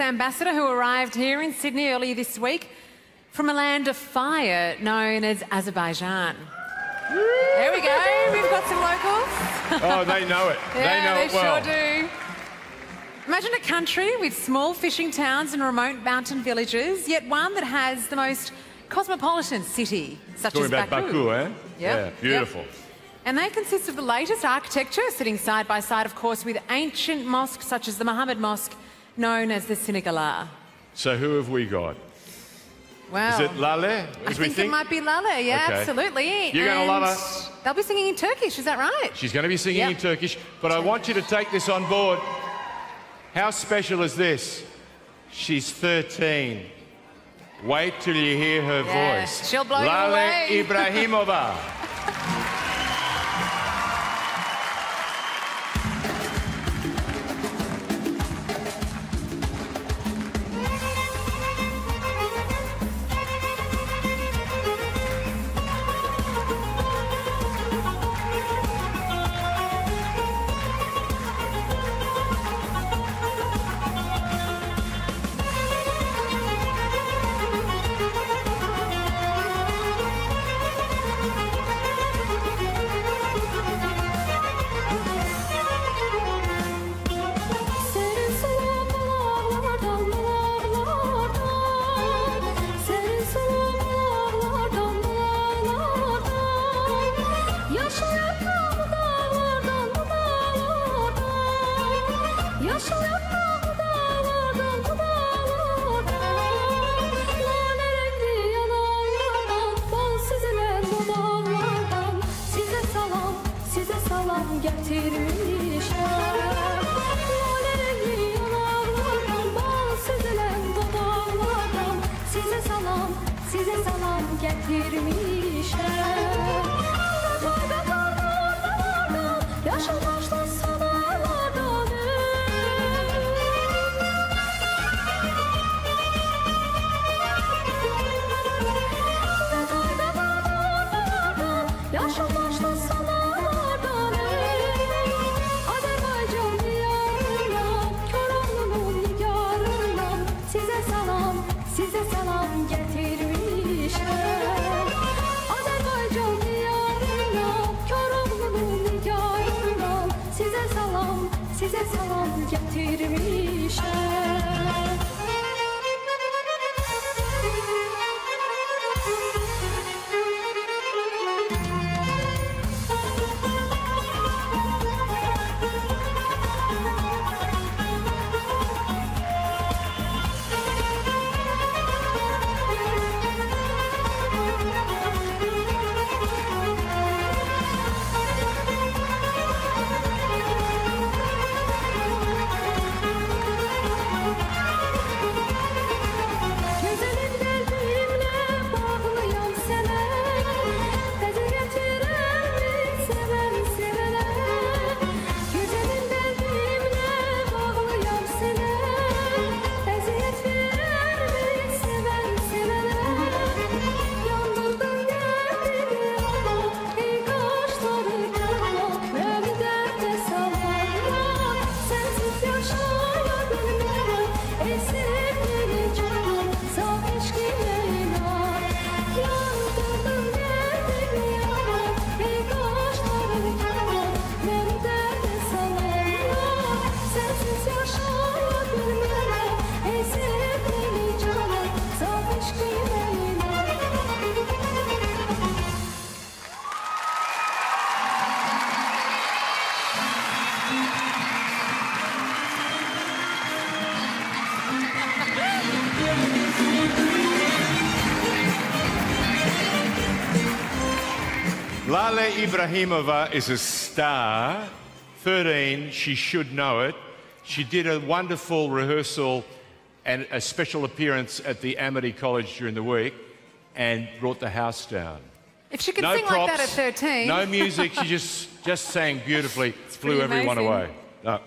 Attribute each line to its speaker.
Speaker 1: ambassador who arrived here in Sydney earlier this week from a land of fire known as Azerbaijan. There we go. We've got some locals.
Speaker 2: Oh, they know it.
Speaker 1: yeah,
Speaker 2: they know
Speaker 1: they
Speaker 2: it well.
Speaker 1: sure do. Imagine a country with small fishing towns and remote mountain villages, yet one that has the most cosmopolitan city, such
Speaker 2: Talking
Speaker 1: as
Speaker 2: about Baku, eh?
Speaker 1: Yep,
Speaker 2: Yeah,
Speaker 1: yep.
Speaker 2: beautiful.
Speaker 1: And they consist of the latest architecture, sitting side by side, of course, with ancient mosques such as the Muhammad Mosque, known as the Sinagala.
Speaker 2: So who have we got?
Speaker 1: Wow.
Speaker 2: Is it Lale?
Speaker 1: I
Speaker 2: we
Speaker 1: think, it might be Lale, yeah,
Speaker 2: Okay.
Speaker 1: absolutely.
Speaker 2: You're gonna love her.
Speaker 1: They'll be singing in Turkish, is that right?
Speaker 2: She's going to be singing
Speaker 1: Yep.
Speaker 2: in Turkish, but I want you to take this on board. How special is this? She's 13. Wait till you hear her
Speaker 1: Yeah,
Speaker 2: voice.
Speaker 1: she'll blow you
Speaker 2: Lale
Speaker 1: away.
Speaker 2: Ibrahimova.
Speaker 3: Salam getirmişler Lale yanarlardan Bal süzülen dudaklardan Size salam, size salam getirmişler Gazay size salam getirmişler. Azerbaycan diyarından Koroğlu'nun nigarından Size salam, size salam getirmişler
Speaker 2: Lale Ibrahimova is a star. 13, she should know it. She did a wonderful rehearsal and a special appearance at the Amity College during the week and brought the house down.
Speaker 1: If she could
Speaker 2: no
Speaker 1: sing
Speaker 2: props,
Speaker 1: like that at 13.
Speaker 2: no music. She just just sang beautifully, flew
Speaker 1: pretty
Speaker 2: everyone
Speaker 1: amazing.
Speaker 2: away. No.